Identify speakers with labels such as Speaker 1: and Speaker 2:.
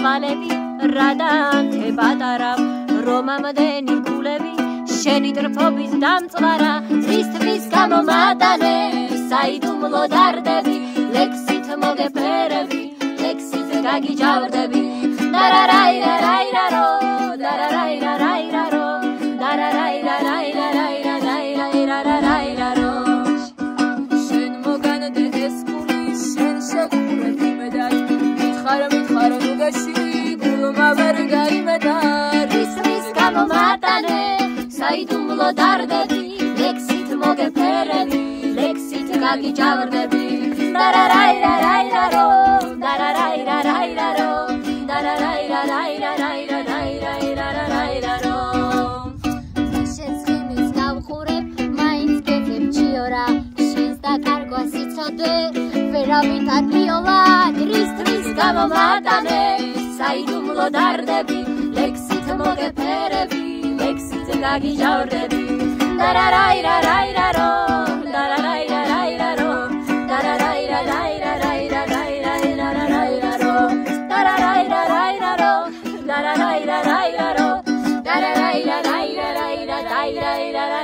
Speaker 1: თვალები რა დაანთე პატარა რომ ამდენი გულები შენი ტრფობის დამწვარა ზისთვის გამომატანე საიდუმლო დარდები ლექსით მოგეფერები ლექსით გაგიჯავრდები დარარაირარაირარო დარარაირარაირარო დარარაირარაირაირაირაირაირაირარო
Speaker 2: შენ მოგანდე ეს გული შენ შეგუბრეთ იმედად მითხარ მითხარ ნუ გეში გულმა ვერ გაიმედა
Speaker 1: გაიდუმლო დარდები ლექსით მოგეფერები ლექსით გაგიჯავრდები დარარაირარაირარო დარარაირარაირარო დარარაირარაირაირაირაირაირაირარო შეცხიმის გავხურებ მაინც გეკებ ჩიორა შენს და კარგვა სიცოდე ვერავით ადმიოლად რისთვის გამომატანე საიდუმლო დარდები ლექსით მოგეფერები. nagi jaurre dararai rarai raro dararai rarai raro dararai rarai rarai rarai rarai rarai raro dararai rarai raro dararai rarai raro dararai rarai rarai rarai rarai